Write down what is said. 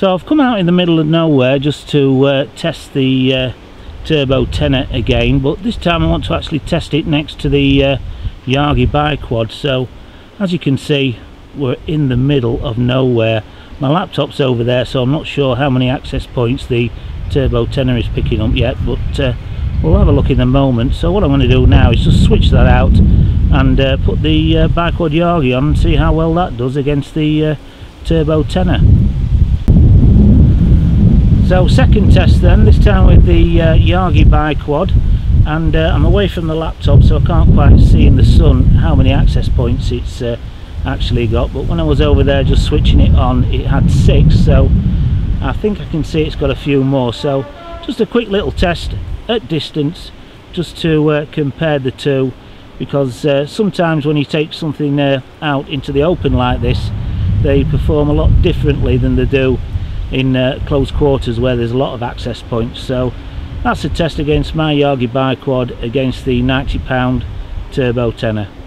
So I've come out in the middle of nowhere just to uh, test the uh, TurboTenna again but this time I want to actually test it next to the uh, Yagi biquad. So as you can see we're in the middle of nowhere. My laptop's over there so I'm not sure how many access points the TurboTenna is picking up yet but uh, we'll have a look in a moment. So what I'm going to do now is just switch that out and uh, put the uh, biquad Yagi on and see how well that does against the uh, TurboTenna so second test then, this time with the uh, Yagi biquad and uh, I'm away from the laptop so I can't quite see in the sun how many access points it's uh, actually got. But when I was over there just switching it on it had six. So I think I can see it's got a few more. So just a quick little test at distance just to uh, compare the two. Because uh, sometimes when you take something uh, out into the open like this they perform a lot differently than they do in uh, close quarters where there's a lot of access points. So that's a test against my Yagi biquad against the 90 pound TurboTenna